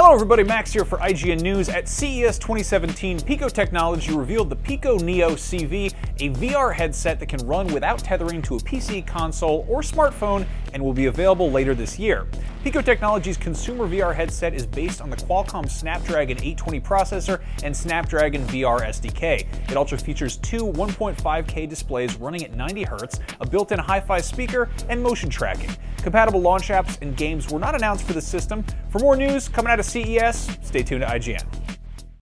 Hello everybody, Max here for IGN News. At CES 2017, Pico Technology revealed the Pico Neo CV, a VR headset that can run without tethering to a PC console or smartphone and will be available later this year. Pico Technology's consumer VR headset is based on the Qualcomm Snapdragon 820 processor and Snapdragon VR SDK. It also features two 1.5K displays running at 90 Hz, a built-in hi-fi speaker, and motion tracking. Compatible launch apps and games were not announced for the system. For more news coming out of CES, stay tuned to IGN.